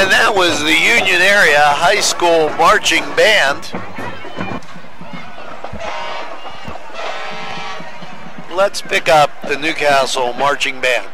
And that was the Union Area High School Marching Band. Let's pick up the Newcastle Marching Band.